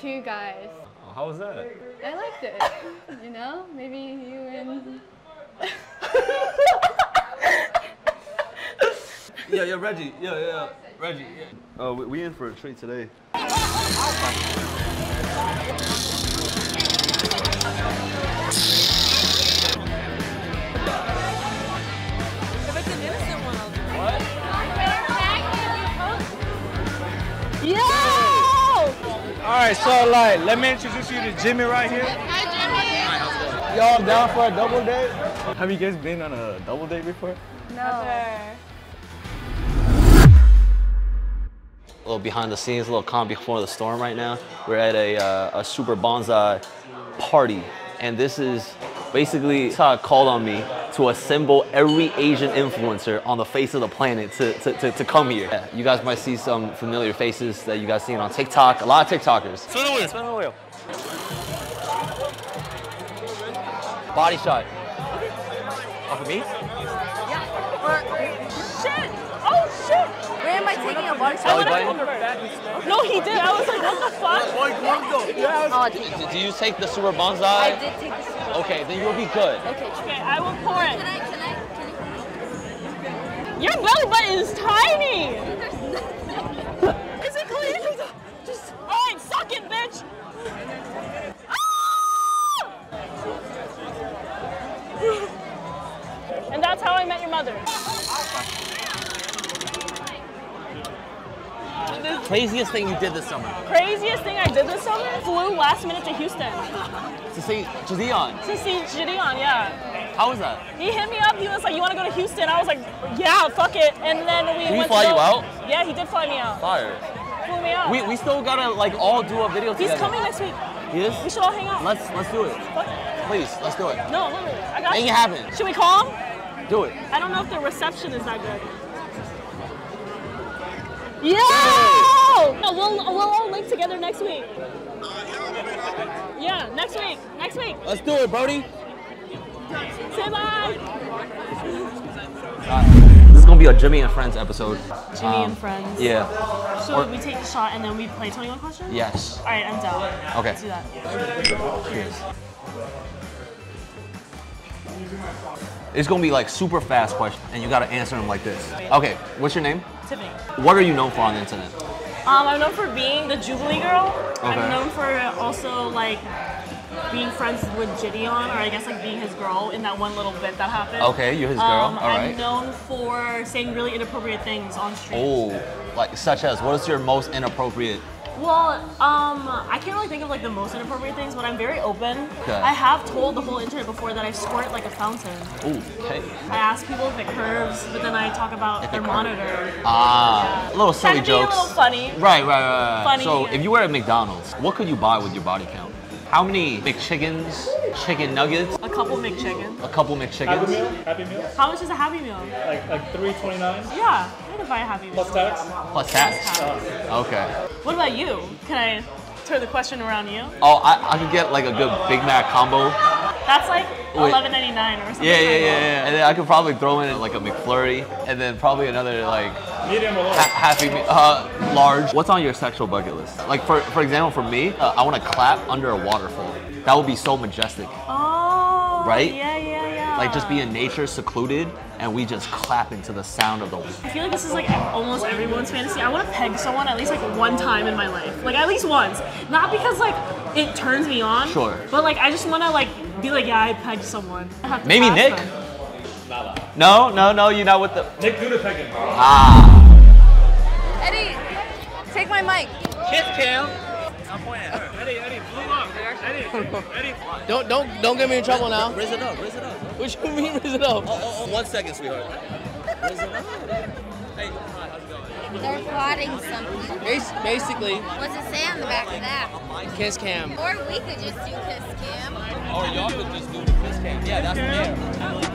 Two guys. Oh, how was that? I liked it. You know, maybe you and. Yeah, yeah, Reggie. Yeah, yeah, yeah. Reggie. Yeah. Oh, we, we in for a treat today. Right, so like, let me introduce you to Jimmy right here. Y'all down for a double date? Have you guys been on a double date before? No. Never. A little behind the scenes, a little calm before the storm right now. We're at a, uh, a super bonsai party, and this is basically Todd called on me to assemble every Asian influencer on the face of the planet to, to, to, to come here. Yeah, You guys might see some familiar faces that you guys seen on TikTok. A lot of TikTokers. Spin the wheel, spin the wheel. Body shot. Off of me? Yeah. Shit! Oh shit! Where am I taking a body shot? buddy? No, he did. I was like, what the fuck? Oh, D- Did you take the super bonsai? I did take the super. Okay, then you'll be good. Okay, okay, I will pour it. Can I, can I, can Your belly button is tiny. is it clean? Just, all right, suck it, bitch. Ah! and that's how I met your mother. Craziest thing you did this summer? Craziest thing I did this summer? Flew last minute to Houston To see Jazion. to see Gideon. Yeah. How was that? He hit me up. He was like, "You want to go to Houston?" I was like, "Yeah, fuck it." And then we Did he fly to you out? Yeah, he did fly me out. Fire. Flew me out. We, we still gotta like all do a video He's together. coming next week. He is? We should all hang out. Let's let's do it. Fuck. Please, let's do it. No, literally. I got Make you. it happen. Should we call him? Do it. I don't know if the reception is that good. Yo! No, we'll, we'll all link together next week. Yeah, next week. Next week. Let's do it, Brody. Say bye. This is gonna be a Jimmy and Friends episode. Jimmy Um, and friends. Yeah. So we take the shot and then we play 21 questions? Yes. All right, I'm down. Okay. Let's do that. Cheers. It's gonna be like super fast questions, and you gotta answer them like this. Okay, what's your name? Tiffany. What are you known for on the internet? Um, I'm known for being the Jubilee girl. Okay. I'm known for also like being friends with Gideon, or I guess like being his girl in that one little bit that happened. Okay, you're his girl. Um, All I'm known for saying really inappropriate things on stream. Oh, like such as what is your most inappropriate? Well, um, I can't really think of like the most inappropriate things, but I'm very open. Okay. I have told the whole internet before that I squirt like a fountain. Ooh, okay. I ask people if it curves, but then I talk about If their monitor. Ah, Yeah. little silly Trying to be a little funny. Right, right, right, right. Funny. So if you were at McDonald's, what could you buy with your body count? How many McChickens, chicken nuggets, A couple McChicken. a couple Happy McChickens? Meal? Happy Meal? How much is a Happy Meal? Like like three twenty nine Yeah, I could buy a Happy Meal. plus tax. Plus tax. Okay. What about you? Can I turn the question around you? Oh, I, I could get like a good Big Mac combo. That's like Wait. eleven ninety nine or something. Yeah, yeah, like yeah, yeah. And then I could probably throw in like a McFlurry, and then probably another like Medium or large? ha- happy me- uh, large. What's on your sexual bucket list? Like for for example, for me, uh, I want to clap under a waterfall. That would be so majestic. Oh. Right? Yeah, yeah, yeah. Like just be in nature, secluded, and we just clap into the sound of the. I feel like this is like almost everyone's fantasy. I want to peg someone at least like one time in my life, like at least once. Not because like it turns me on. Sure. But like I just want to like be like, yeah, I pegged someone. I Maybe Nick. them. No, no, no, you're not with the. Nick Dudepegan. Ah. Eddie, take my mic. Kiss cam. I'm playing. Eddie, Eddie, blew up. Eddie, Eddie. Don't don't don't get me in trouble now. Raise it up, raise it up. What you mean raise it up? Oh, oh, one second, sweetheart. Raise it up. Hey, hi, how's it going? They're plotting something. Bas- basically, What's it say on the back of that? kiss cam. Or we could just do kiss cam. Or y'all could just do the kiss cam. Yeah, that's fair.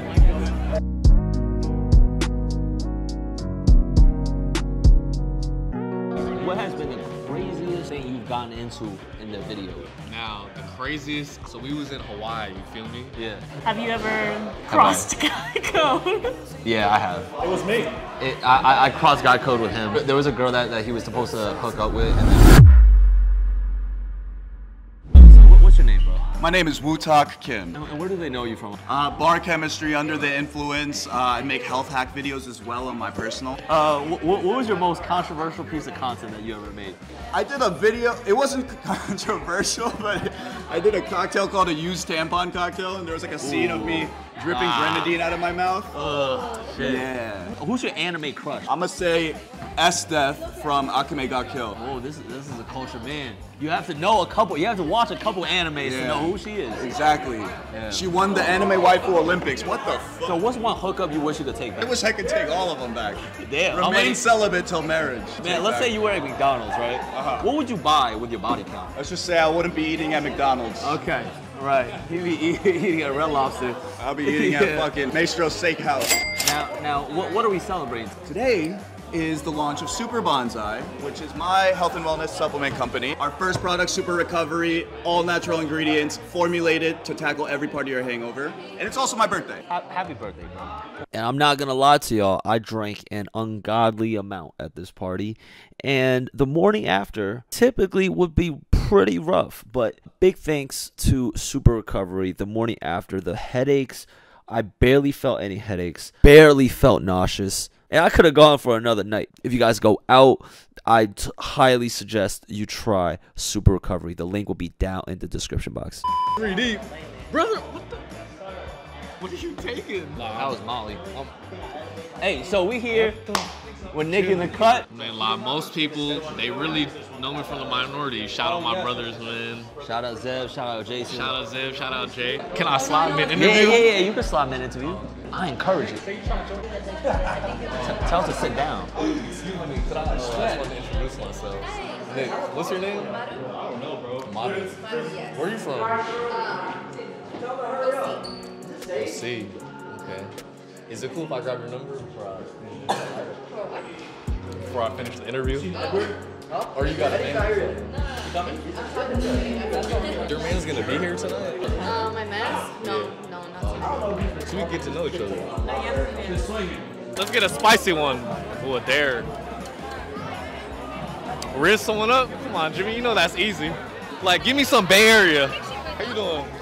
Into in the video? Now, the craziest, so we was in Hawaii, you feel me? Yeah. Have you ever crossed guy code? Yeah, I have. It was me. It, I, I- I crossed guy code with him. There was a girl that, that he was supposed to hook up with, and then what's your name, bro? My name is Wootak Kim. And where do they know you from? Uh, bar chemistry under the influence. Uh, I make health hack videos as well on my personal. Uh, wh- what was your most controversial piece of content that you ever made? I did a video. It wasn't controversial, but I did a cocktail called a used tampon cocktail, and there was like a scene of me dripping Ah. grenadine out of my mouth. Ugh, shit. Yeah. Who's your anime crush? I'm gonna say Esdeath from Akame ga Kill. Oh, this is this is a culture man. You have to know a couple. You have to watch a couple animes to know who she is. Exactly. She won the Anime Waifu Olympics. What the fuck? So what's one hookup you wish you could take back? I wish I could take all of them back. Damn. Remain many- celibate till marriage. Man, Take let's back. say you were at McDonald's, right? Uh-huh. What would you buy with your body count? Let's just say I wouldn't be eating at McDonald's. Okay, right. He'd be eating at Red Lobster. I'll be eating at fucking Mastro's Steakhouse. Now, now, what, what are we celebrating? Today is the launch of Super Bonsai, which is my health and wellness supplement company. Our first product, Super Recovery, all natural ingredients, formulated to tackle every part of your hangover. And it's also my birthday. Happy birthday, bro. And I'm not gonna lie to y'all, I drank an ungodly amount at this party, and the morning after typically would be pretty rough. But big thanks to Super Recovery. The morning after, the headaches, I barely felt any headaches, barely felt nauseous. And I could have gone for another night. If you guys go out, I would highly suggest you try Super Recovery. The link will be down in the description box. Three deep. Brother, what the? What are you taking? That was Molly. Um, hey, so we here with Nick in the cut. Man, lie. Most people, they really know me from the minority. Shout out my brothers, man. Shout out Zeb, shout out Jason. Shout out Zeb, shout out Jay. Can I slide me an Yeah, interview? yeah, yeah, yeah, you can slide me an interview. I encourage it. Tell us to sit down. excuse me, I just want to introduce myself. Nick, what's your name? I don't know, bro. Where are you from? OC. Okay. Is it cool if I grab your number before I, finish the interview? Or you got a man? You coming? Your man's gonna be here tonight? Uh, my mess? No, no, not tonight. So we get to know each other. Let's get a spicy one. Ooh, a dare. Rinse someone up? Come on, Jimmy, you know that's easy. Like, give me some Bay Area. How you doing?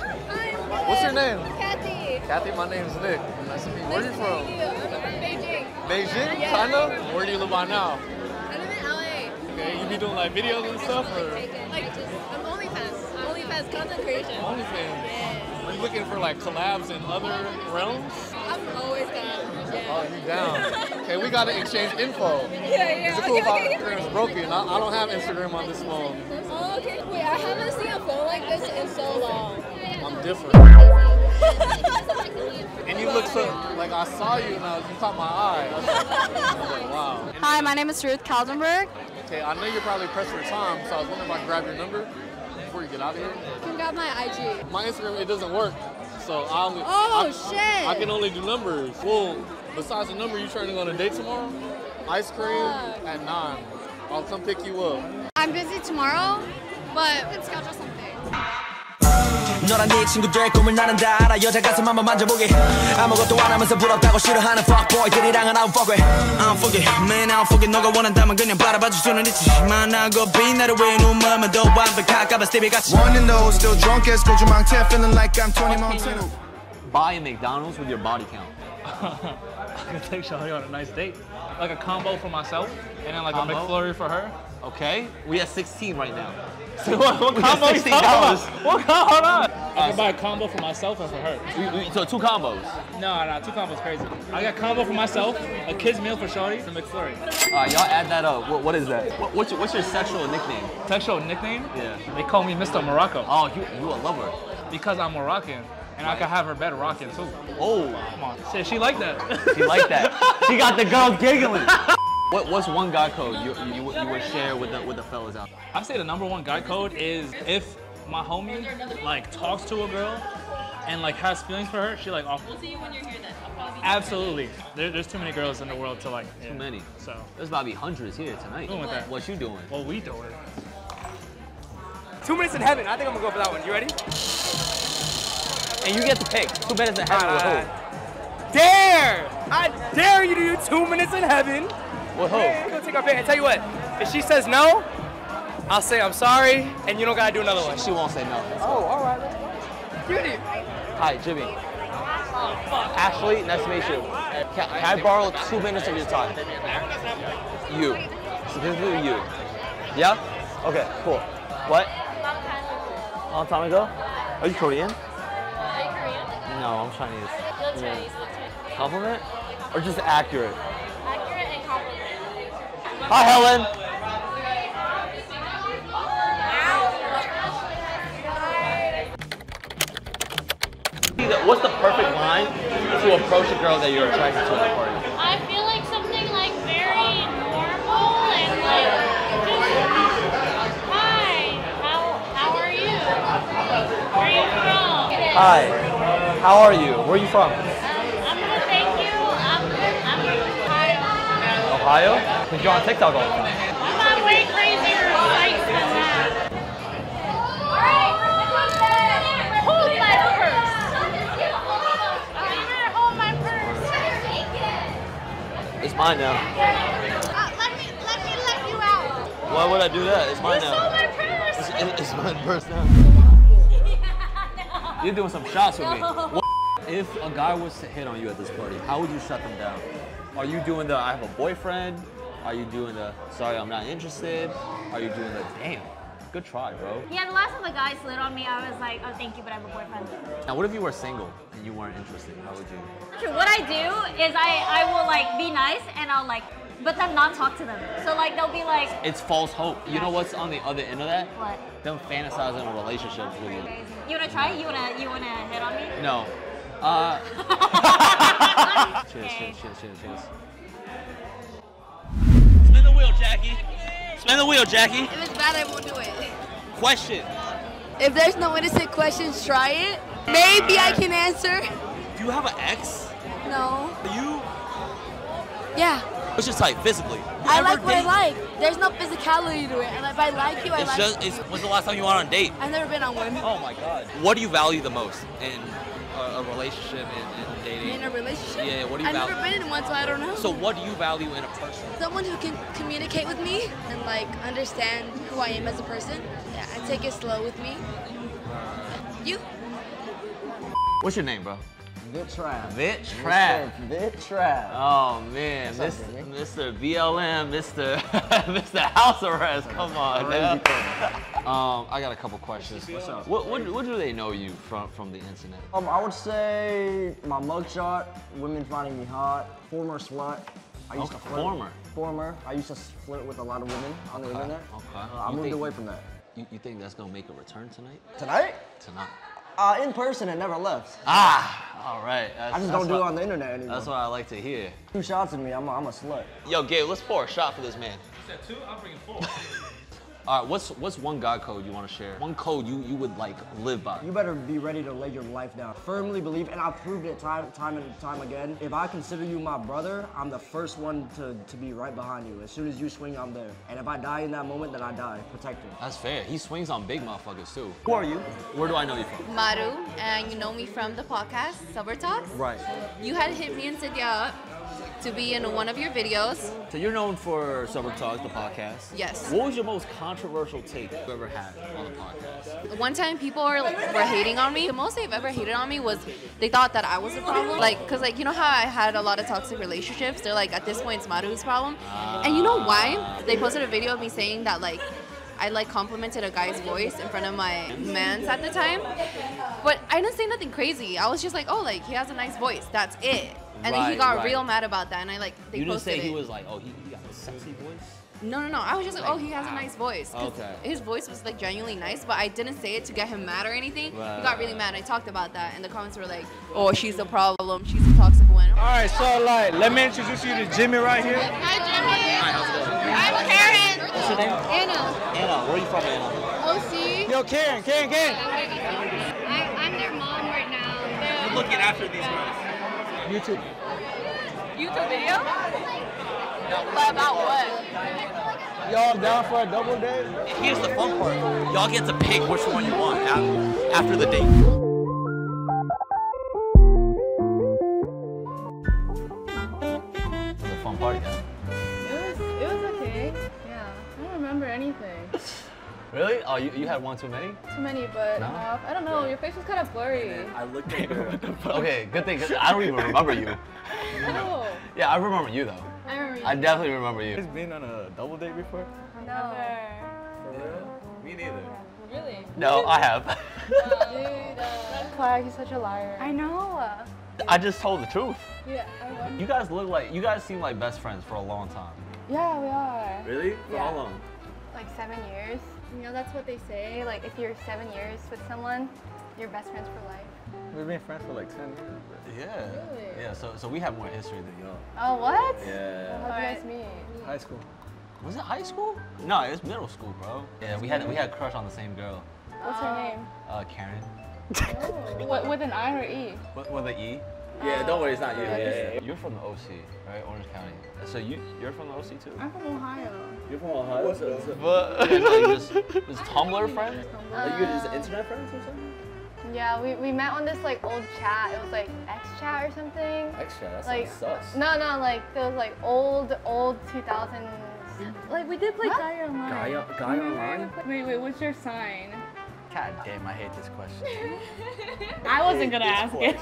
What's your name? Kathy. Kathy, my name's Nick. Nice to meet you. Where are you from? Beijing. Beijing? Yeah. Kinda? Where do you live by now? I live in LA. Okay, you be doing like videos and stuff or Like, I'm OnlyFans. OnlyFans content creation. OnlyFans? Are you looking for like collabs in other realms? I'm always down. Yeah. Oh, you down. Okay, we gotta exchange info. Yeah, yeah. Is it cool okay, my okay. Instagram's broken? I, I don't have Instagram on this phone. Oh, okay. Wait, I haven't seen a phone like this in so long. I'm different. And you look so like I saw you and I, you caught my eye. Like, like, wow. Hi, my name is Ruth Kaldenberg. Okay, I know you're probably pressed for time, so I was wondering if I can grab your number before you get out of here. You can grab my IG. My Instagram it doesn't work, so I only. Oh, I, shit. I can only do numbers. Well, besides the number, you trying to go on a date tomorrow? Ice cream at nine. I'll come pick you up. I'm busy tomorrow, but we can schedule something. 너랑 네 친구들 꿈을 나는 다 알아 여자 가슴 한번 만져보게 아무것도 안 하면서 부럽다고 싫어하는 fuckboy들이랑은 I don't fuck with I don't fuck it man I don't fuck it 너가 원한다면 그냥 바라봐줄 수는 있지만 나고 빛나를 왜 눈물만 더 완벽할까봐 스티비 같이 One and those, still drunk as 고주망태, feeling like I'm Tony Montana. Buy a McDonald's with your body count. I can take Shawty on a nice date. Like a combo for myself, and then like Combo? a McFlurry for her. Okay, we have 16 right now. So what, what We got combo you talking about? What combo? Hold on. I can buy a combo for myself and for her. We- we- so two combos. No, no, two combos crazy. I got combo for myself, a kid's meal for Shawty, and McFlurry. All right, y'all add that up. What, what is that? What, what's, your, what's your sexual nickname? Sexual nickname? Yeah. They call me Mr. Morocco. Oh, you, you a lover. Because I'm Moroccan. And I can have her bed rocking too. Oh. Come on. Shit, she like that. She like that. She got the girls giggling. What, what's one guy code you, you, you would share with the, with the fellas out there? I say the number one guy code is if my homie like talks to a girl and like has feelings for her, she like off. We'll see you when you're here then. Absolutely. There, there's too many girls in the world to like. Too many. So There's about to be hundreds here tonight. Doing with that. What you doing? what we doing? Two minutes in heaven. I think I'm gonna go for that one. You ready? And you get to pick. Two minutes in heaven with Alright. who? Dare! I dare you to do two minutes in heaven. With who? Hey, go take our bait. I tell you what, if she says no, I'll say I'm sorry, and you don't gotta do another one. She won't say no. Oh, all right. Cutie. Hi, Jimmy. Oh, Ashley, nice to meet you. Can, can I borrow two minutes of your time? You. Specifically you. Yeah? Okay, cool. What? Long time ago? Are you Korean? Are you Korean? No, I'm Chinese. Look Yeah. Chinese, look Chinese. Compliment? Or just accurate? Accurate and compliment. Hi, Helen. What's the perfect line to approach a girl that you're attracted to at a party? I feel like something like very normal and like just hi, how how are you? Where are you from? Hi. How are you? Where are you from? Um, I'm gonna thank you. I'm I'm from Ohio. Ohio? Because you're on TikTok all the time. I'm on way crazier sites than that. Hold my purse. You better hold my purse. It's mine now. Uh, let me let me let you out. Why would I do that? It's mine You now. my purse. It's, it- it's mine purse now. You're doing some shots with me. What if a guy was to hit on you at this party? How would you shut them down? Are you doing the I have a boyfriend? Are you doing the sorry I'm not interested? Are you doing the damn? Good try, bro. Yeah, the last time the guy slid on me, I was like, oh, thank you, but I have a boyfriend. Now, what if you were single and you weren't interested? How would you? What I do is I, I will like be nice and I'll like, but then not talk to them. So like they'll be like, It's false hope. You know what's on the other end of that? what? Them fantasizing a relationship with you. You wanna try? You wanna you wanna hit on me? No. Uh. cheers, cheers, cheers, cheers, cheers. Spin the wheel, Jackie. Spin the wheel, Jackie. If it's bad, I won't do it. Question. If there's no innocent questions, try it. Maybe I can answer. Do you have an ex? No. Are you? Yeah. What's your type physically? I like what I like. There's no physicality to it. And if I like you, I It's like just. It's, when's the last time you went on a date? I've never been on one. Oh my god. What do you value the most in a, a relationship and, and dating? In a relationship? Yeah. What do you I've value? never been in one, so I don't know. So what do you value in a person? Someone who can communicate with me and like understand who I am as a person. Yeah, and take it slow with me. You? What's your name, bro? Vit Trap. Vit Trap. Vit Trap. Oh man, What's Miss, up, Mr. BLM, Mr. Mr. House Arrest. Come on, now. Um, I got a couple questions. What's up? What, what, what do they know you from from the internet? Um, I would say my mugshot, women finding me hot, former slut. I used Okay, to flirt. former. Former. I used to flirt with a lot of women on the Okay, internet. Okay. Uh, I You moved think- away from that. You, you think that's gonna make a return tonight? Tonight? Tonight. Uh, in person, it never left. Ah, all right. That's, I just that's don't do what- it on the internet anymore. That's what I like to hear. Two shots at me, I'm a, I'm a slut. Yo, Gabe, let's pour a shot for this man. Said two, I'm bringing four. All right, what's what's one God code you want to share? One code you you would like live by. You better be ready to lay your life down. Firmly believe, and I've proved it time, time and time again. If I consider you my brother, I'm the first one to, to be right behind you. As soon as you swing, I'm there. And if I die in that moment, then I die. Protect me. That's fair. He swings on big motherfuckers too. Who are you? Where do I know you from? Maru, and you know me from the podcast, Sober Talks. Right. You had hit me and Cynthia up to be in one of your videos. So you're known for Sober Talks, the podcast. Yes. What was your most controversial take you ever had on the podcast? One time people were, were hating on me. The most they've ever hated on me was they thought that I was the problem. Like, cause like, you know how I had a lot of toxic relationships? They're like, at this point, it's Maru's problem. Ah. And you know why? They posted a video of me saying that like, I like complimented a guy's voice in front of my mans at the time. But I didn't say nothing crazy. I was just like, oh, like he has a nice voice. That's it. And then he got right. real mad about that. And I like, they you didn't posted say he it. was like, oh, he, he got a sexy voice. No, no, no. I was just like, oh, he has a nice voice. Okay. His voice was like genuinely nice, but I didn't say it to get him mad or anything. Right, he got really mad. I talked about that, and the comments were like, oh, she's the problem. She's the toxic one. All right, so like, let me introduce you to Jimmy right here. Hi, Jimmy. Hi, how's it going? I'm Karen. What's your name? Anna. Anna. Where are you from, Anna? OC. Yo, Karen, Karen, Karen. I, I'm their mom right now. You're looking after these girls. YouTube. YouTube video? But about what? Y'all down for a double date? Here's the fun part. Y'all get to pick which one you want after the date. Really? Oh, you, you had one too many? Too many, but No? enough. I don't know. Your face was kind of blurry. I looked at her. Okay, good thing. I don't even remember you. No. Yeah, I remember you though. I remember. you. I definitely remember you. been on a double date before? No. For real? Me neither. Really? No, I have. Dude, uh, flag. He's such a liar. I know. I just told the truth. Yeah, I. You guys look like you guys seem like best friends for a long time. Yeah, we are. Really? For Yeah. how long? Like seven years. You know, that's what they say. Like, if you're seven years with someone, you're best friends for life. We've been friends for like 10 years. Yeah. Really? Yeah. So so we have more history than y'all. Oh, what? Yeah. How'd you guys meet? High school. Was it high school? No, it was middle school, bro. Yeah, we had we had a crush on the same girl. What's her name? Uh, Karen. What, with an I or E? With, with an E. Yeah, don't worry, it's not you. Yeah, Yeah, yeah, yeah. yeah. You're from the OC, right? Orange County. So you you're from the OC too? I'm from Ohio. You're from Ohio. What's up? What's up? But like just just Tumblr friends? Are you just internet friends or something? Yeah, we, we met on this like old chat. It was like X chat or something. Extra, that Like sounds sus. no no like those like old old 2000s. Like we did play Gaia Online. Gaia- Gaia Online? Wait wait, what's your sign? God damn, I hate this question. I wasn't gonna ask it.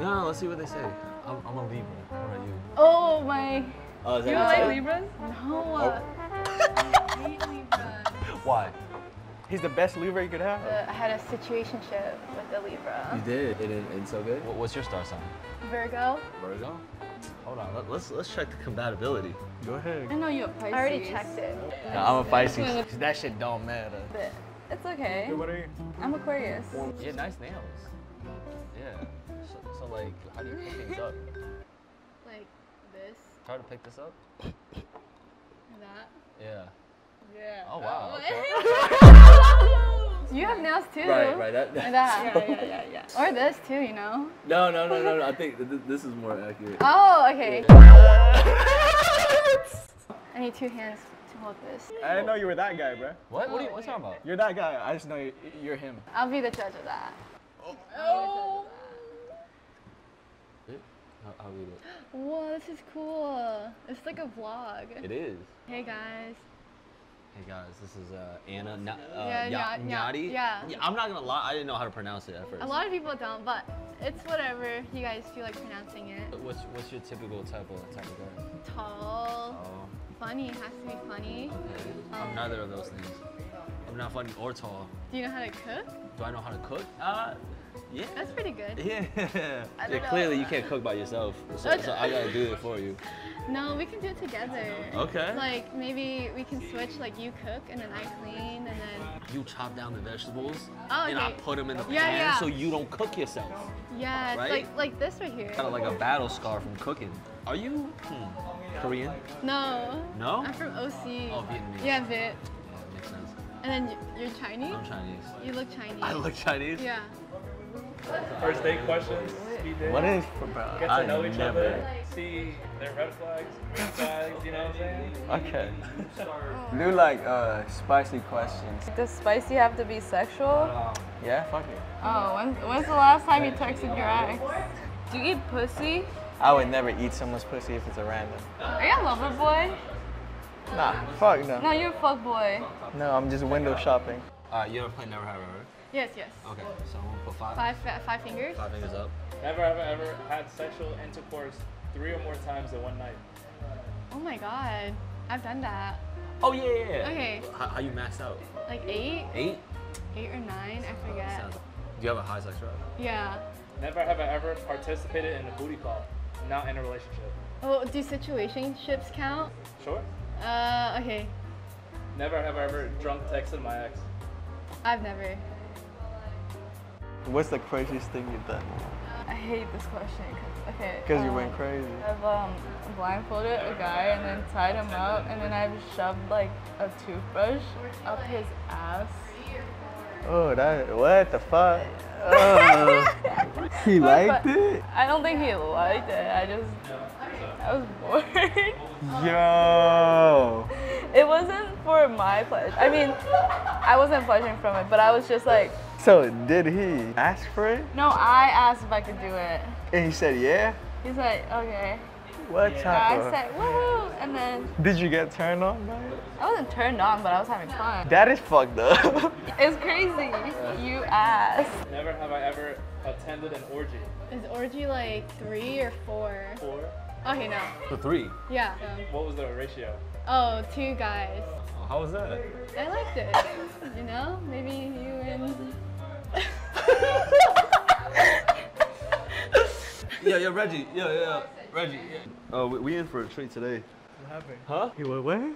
No, no, let's see what they say. I'm, I'm a Libra. What are you? Oh my. Oh, is you that like your Libras? No. uh, I hate Libras. Why? He's the best Libra you could have. Uh, I had a situationship with a Libra. You did. It ain't, ain't so good. What, what's your star sign? Virgo. Virgo. Hold on, let, let's let's check the compatibility. Go ahead. I know you're a Pisces. I already checked it. No, I'm a Pisces. That shit don't matter. But it's okay. What are you? I'm Aquarius. Yeah, nice nails. Yeah. So, so like, how do you pick things up? Like this, Try to pick this up. that. Yeah. Yeah. Oh wow. Oh. okay. you have nails too. Right, right, that- Like that. Yeah, yeah, yeah, yeah. Or this too, you know. No, no, no, no, no. I think th- th- this is more accurate. Oh, okay. I need two hands to hold this. I didn't know you were that guy, bro. What? What are you, oh, what you talking about? You're that guy. I just know you, you're him. I'll be the judge of that. Oh. How, how we do Whoa, this is cool. It's like a vlog. it? It is. Hey guys. Hey guys, this is uh, Anna Na- uh, Yeah, Ya- Nya- Nya- Nyati. yeah. I'm not gonna lie, I didn't know how to pronounce it at first. A lot of people don't, but it's whatever you guys feel like pronouncing it. What's what's your typical type of type of guy? Tall, Oh, funny, has to be funny. okay. I'm Um, neither of those things. I'm not funny or tall. Do you know how to cook? Do I know how to cook? Uh, yeah. That's pretty good. Yeah. Yeah clearly you can't cook by yourself, so, Okay. so I gotta do it for you. No, we can do it together. Okay. Like maybe we can switch. Like you cook and then I clean and then. You chop down the vegetables, Oh, and I put them in the Yeah, pan yeah. so you don't cook yourself. Yeah, Right? like like this right here. Kind of like a battle scar from cooking. Are you hmm, Korean? No. No? I'm from OC. Oh, Vietnamese. Yeah. Yeah, makes sense. And then you're Chinese. I'm Chinese. You look Chinese. I look Chinese? Yeah. First date questions. What is for bro? Get to I know each never- other, see their red flags, green flags, you know what I'm saying? Okay. Do like uh, spicy questions. Does spicy have to be sexual? Yeah, fuck it. Oh, when, when's the last time you texted your ex? Do you eat pussy? I would never eat someone's pussy if it's a random. Are you a lover boy? Nah, fuck no. No, you're a fuck boy. No, I'm just window shopping. Uh, you ever play Never Have Ever? Yes, yes. Okay, so I'm gonna put five. Five fa- five fingers. Five fingers up. Never have I ever had sexual intercourse three or more times in one night. Oh my god, I've done that. Oh yeah, yeah. yeah. Okay. How, how you maxed out? Like eight, Eight. eight or nine, I forget. Sounds- Do you have a high sex drive? Yeah. Never have I ever participated in a booty call, not in a relationship. Oh, do situationships count? Sure. Uh, okay. Never have I ever drunk texted my ex. I've never. What's the craziest thing you've done? I hate this question. 'cause- okay. Because you um, went crazy. I've um, blindfolded a guy and then tied him up, and then I've shoved like a toothbrush up his ass. Oh, that, what the fuck? Oh. he liked But- it? I don't think he liked it. I just, I was bored. Yo. it wasn't for my pleasure. I mean, I wasn't pleasuring from it, but I was just like, So, did he ask for it? no, I asked if I could do it. And he said, yeah? He's like, okay. What I type of? said woohoo, and then Did you get turned on by it? I wasn't turned on, but I was having fun. That is fucked up. It's crazy. You ass. Never have I ever attended an orgy. Is orgy like three or four? Four. Okay, no. The three. Yeah. What was the ratio? Oh, two guys. How was that? I liked it. You know, maybe you and. Yeah, yeah, Reggie. Yeah, yeah, Reggie. Yeah. Uh, we, we in for a treat today. What happened? Huh? You went where?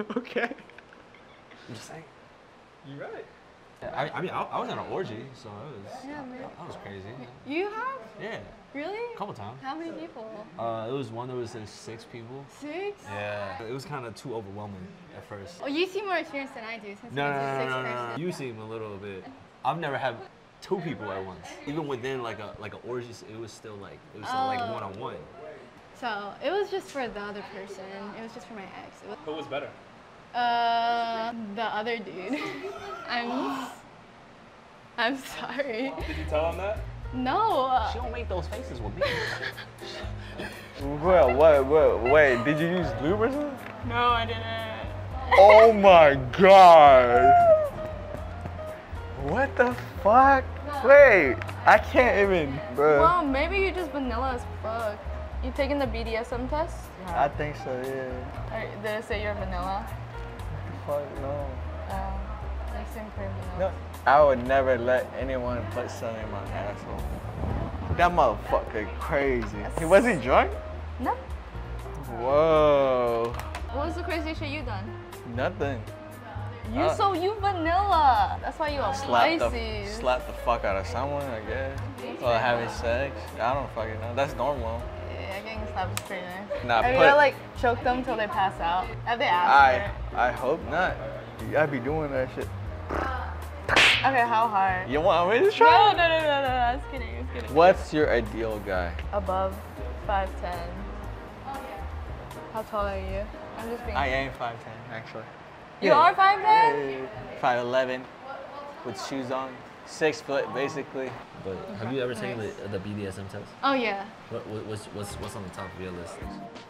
okay. I'm just saying. You're right. I, I mean, I, I was at an orgy, so it was Yeah, man. that was crazy. You have? Yeah, Really? a couple times. How many people? Uh, it was one that was in six people. Six? Yeah, it was kind of too overwhelming at first. Oh, you seem more experienced than I do since No, no, no, six no, no, person. no. You seem a little bit. I've never had two people at once. Even within like a like an orgy, it was still like it was still like Oh. one on one. So it was just for the other person. It was just for my ex. It was, Who was better? uh, the other dude. I'm. I'm sorry. Did you tell him that? No. uh, She don't make those faces with me. Well, what, what, wait, did you use lube or something? No, I didn't. Oh my god. What the fuck? Wait, I can't even, bro. Well, maybe you're just vanilla as fuck. You taking the BDSM test? Yeah. I think so, yeah. Or did it say you're vanilla? Fuck no. Um, you seem pretty No, vanilla. I would never let anyone put something in my asshole. That motherfucker crazy. He wasn't drunk? No. Whoa. What was the craziest shit you done? Nothing. You Uh, so you vanilla. That's why you a Slap the, slap the fuck out of someone, I guess. Or having sex. I don't fucking know. That's normal. Yeah, getting slapped is pretty nice. Nah, Have you put- ever like choke them till they pass out? Have they asked I I hope not. You gotta be doing that shit. It? Okay, how hard? You want me to No, try? no, no, no, no. I was kidding. I was kidding. What's your ideal guy? Above 5'10. How tall are you? I'm just being. I am 5'10 actually. You are 5'10? 5'11 with shoes on. Six foot basically. But have you ever taken the, the BDSM test? Oh yeah. What, what, what's, what's, what's on the top of your list?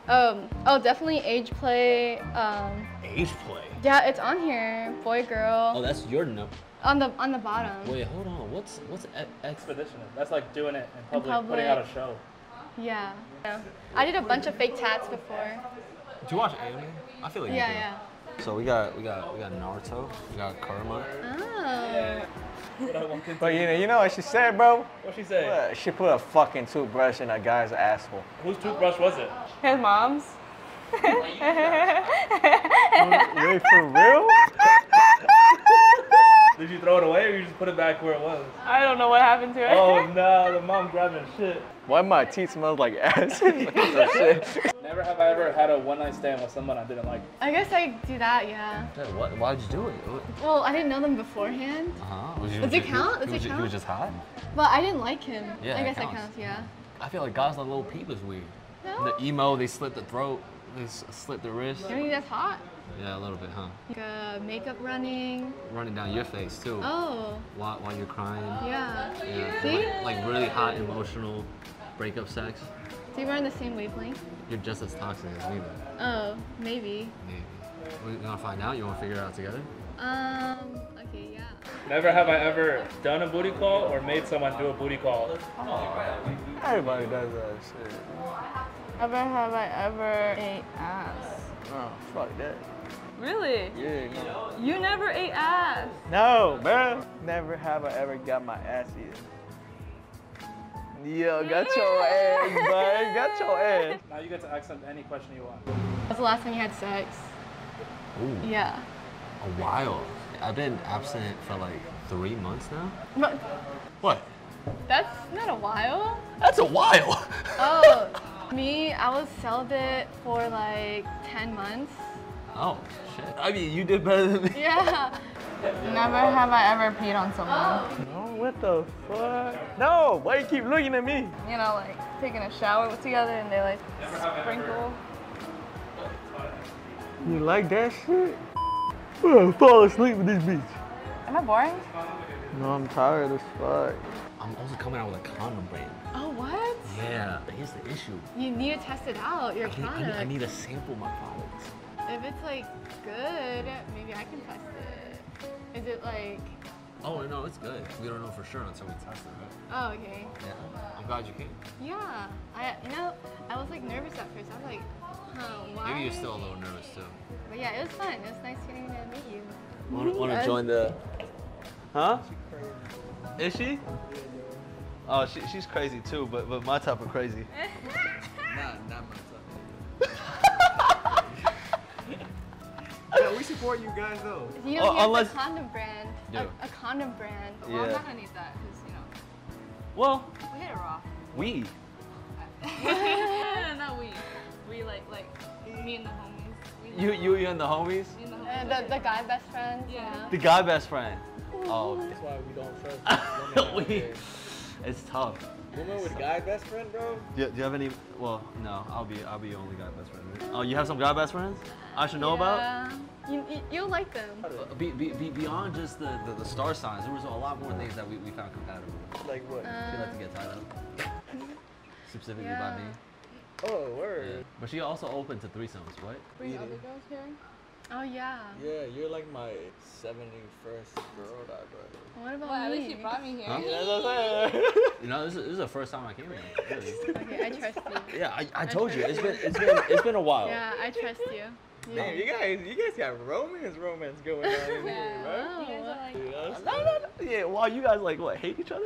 Um. Oh, definitely age play. Um. Age play. Yeah, it's on here. Boy, girl. Oh, that's your number. On the on the bottom. Wait, hold on. What's what's e- Expedition. That's like doing it in In public, putting out a show. Yeah. yeah. I did a bunch of fake tats before. Did you watch anime? I feel like you Yeah, do. yeah. So we got we got we got Naruto, we got Karma. Oh. But you know, you know what she said, bro? What'd she said? What? She put a fucking toothbrush in a guy's asshole. Whose toothbrush was it? His mom's. Wait, for real? Did you throw it away or you just put it back where it was? I don't know what happened to it. Oh no, the mom grabbing shit. Why my teeth smell like ass? Shit? Never have I ever had a one night stand with someone I didn't like. I guess I do that. Yeah. What? Why'd you do it? Well, I didn't know them beforehand. Uh-huh. Was Does it count? Does he it was, He count? was just hot. But I didn't like him. Yeah, I it guess that counts. counts. Yeah. I feel like guys like Lil Peep is weird. No. The emo, they slit the throat, they slit the wrist. You think that's hot? Yeah, a little bit, huh? Like uh, makeup running. Running down your face too. Oh. While, while you're crying. Yeah. Yeah. See? Like, like really hot emotional breakup sex. So we're on the same wavelength. You're just as toxic as me then. Oh, maybe. Maybe. We're gonna find out. You wanna figure it out together? Um. Okay. Yeah. Never have I ever done a booty call or made someone do a booty call. Everybody does that shit. Ever have I ever ate ass? Oh, fuck that. Really? Yeah, no. You never ate ass. No, man. Never have I ever got my ass eaten. Yo, got your ass, bud. Got your ass. Now you get to ask them any question you want. When's the last time you had sex? Ooh. Yeah. A while. I've been abstinent for like three months now. But What? that's not a while. That's a while. Oh, me, I was celibate for like 10 months. Oh shit. I mean, you did better than me. Yeah. Never have I ever peed on someone. No, what the fuck? No, why you keep looking at me? You know, like taking a shower together and they like sprinkle. You like that shit? I'm gonna fall asleep with this bitch. Am I boring? No, I'm tired as fuck. I'm also coming out with a condom brand. What? Yeah. Here's the issue. You need to test it out, your I need, I need, I need to sample my products. If it's like good, maybe I can test it. Is it like, Oh no, it's good. We don't know for sure until we test it. Right? oh, okay. Yeah. I'm glad you came. Yeah. I, you know, I was like nervous at first. I was like, huh, why? Maybe you're still a little nervous too. But yeah, it was fun. It was nice getting to meet you. Want to join the? Huh? Is she? Oh, she, she's crazy too, but but my type of crazy. Not, not my type. yeah, we support you guys though. You Oh, know, here's unless- a condom brand. Yeah. A, a condom brand. Well, I'm Yeah. not gonna need that because you know Well, we hit it raw. we. not we. We like like me and the homies. We You you you and the homies. Me and the Uh, homies. the, the guy best friend. Yeah. The guy best friend. Oh, That's why we don't trust okay. we. It's tough. Woman with guy best friend, bro. Do you, do you have any? Well, no. I'll be I'll be your only guy best friend. Oh, you have some guy best friends I should know about? You, you, you'll like them. Uh, Be, be, be beyond just the, the, the star signs, there was a lot more things that we, we found compatible. Like what? she liked to get tied up. Specifically Yeah. by me. Oh, word. Yeah. But she also open to threesomes, what? Bring other girls here. Oh yeah. Yeah, you're like my 71st girl that I brought. What about Well, at me? least you brought me here. Huh? Yeah, that's what I'm saying. You know, this is, this is the first time I came here. Really. Okay, I trust you. Yeah, I, I told you, it's been it's been it's been a while. Yeah, I trust you. Man, you guys, you guys got romance, romance going on in here, Yeah. right? Oh. You guys are like. You know No, no, no. Yeah, well, you guys like what hate each other?